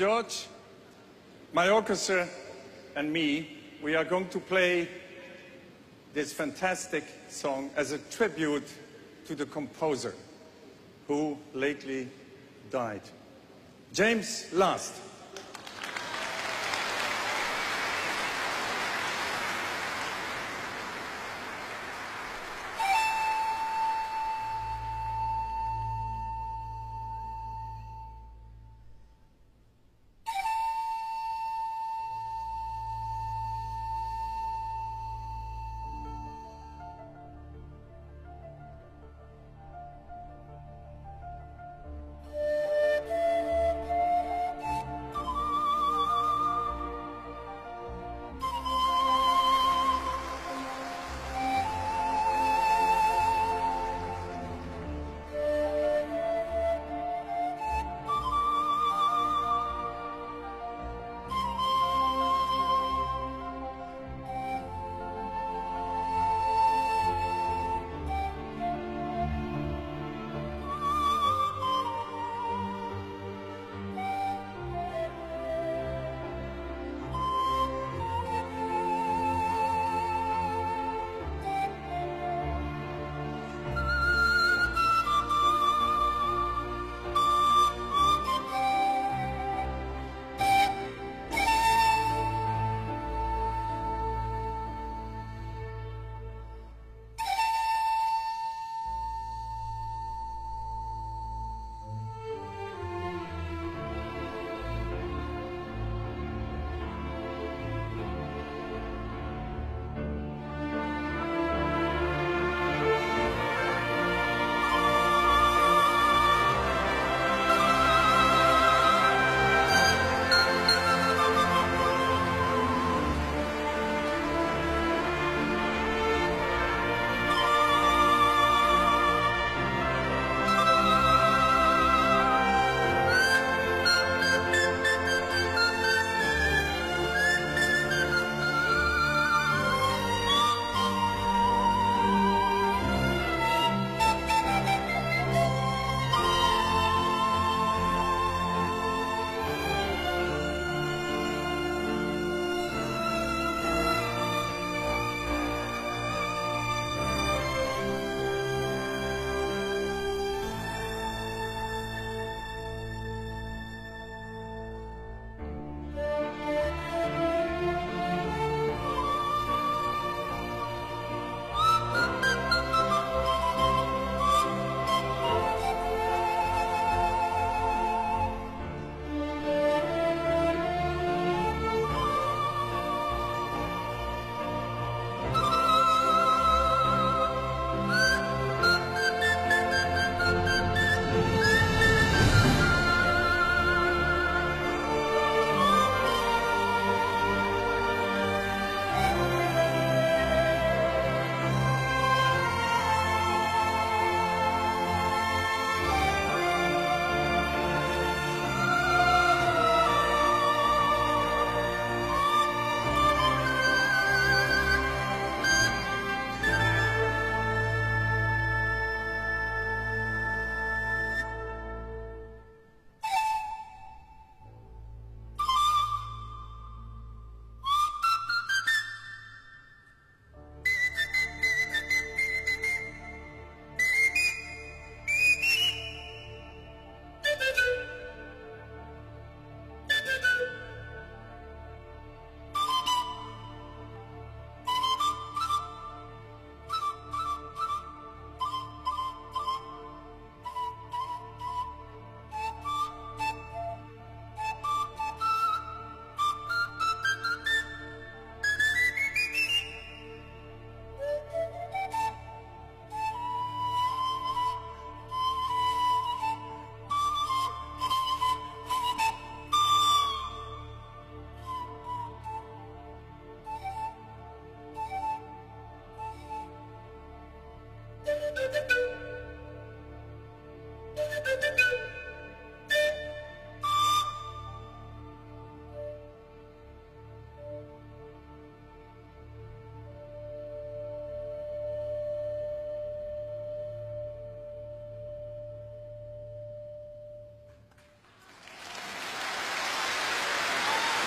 George, my orchestra, and me, we are going to play this fantastic song as a tribute to the composer who lately died. James Last.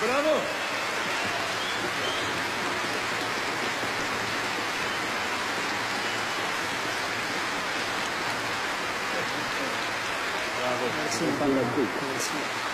Bravo! Merci, Merci.